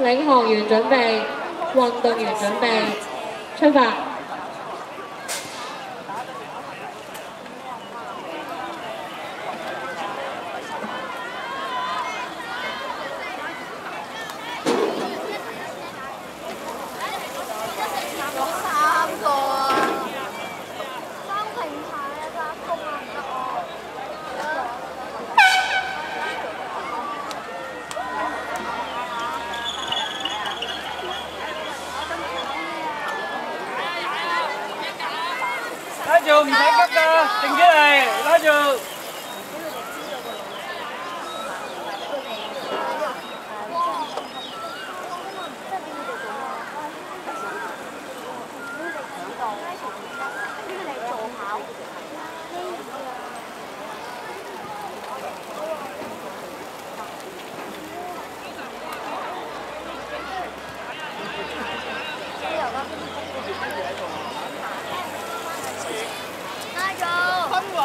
领航员准备运动员准备出发。lá trường thấy các uh, tình tiết này lá trường Thank you.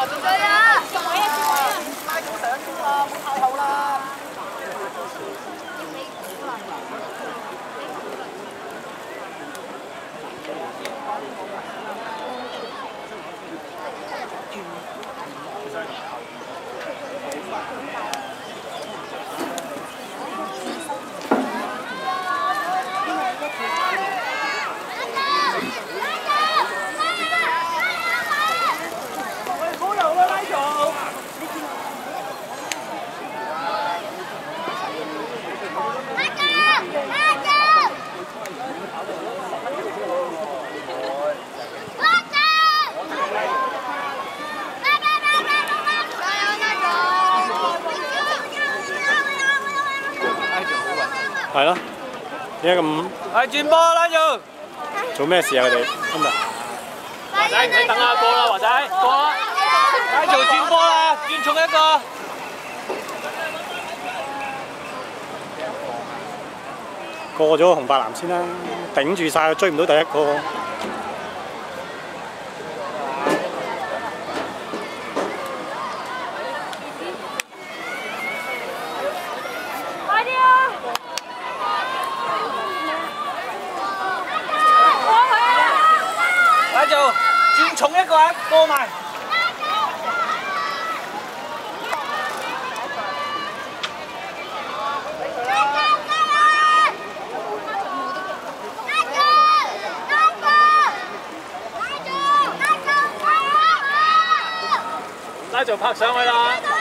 唔使啊，我一啊，拉高上高啊，唔好靠後啦。係咯，点解咁係轉波啦要。做咩事啊？佢哋今日華仔唔使等下過啦，華仔過啦。拉住轉波啦，轉重一個。過咗紅白藍先啦，頂住晒，追唔到第一個。转重一个人过埋。拉住拍上去啦。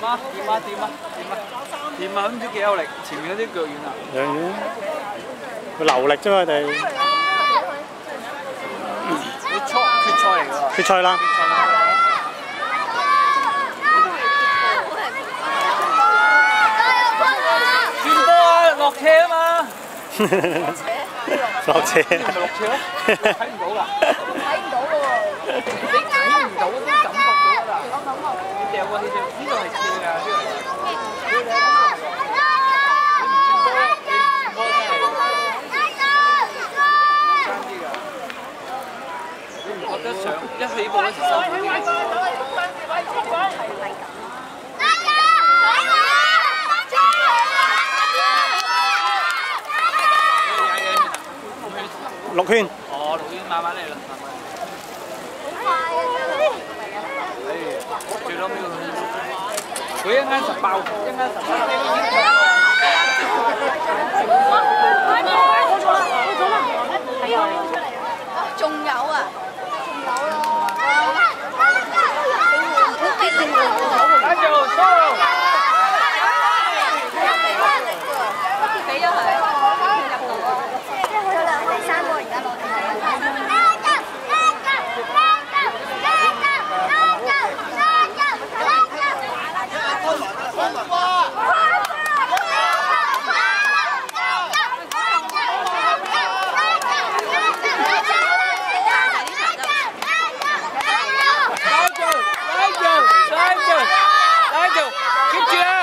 掂啊，掂啊，掂啊，掂啊，掂啊，唔知幾有力，前面嗰啲腳軟啊。兩遠，佢流力啫嘛，佢哋你初決賽嚟㗎。決賽啦。轉波啊，落車啊？嘛。落車。落車？睇唔到啦。睇唔到喎。你睇唔到都感覺到㗎啦。你掉過氣象，呢度係六圈。哦，六圈慢慢嚟啦，慢慢嚟。诶，最捞尾个佢一间实爆，一间实爆。仲有啊，仲有 Good job!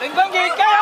林君杰，加油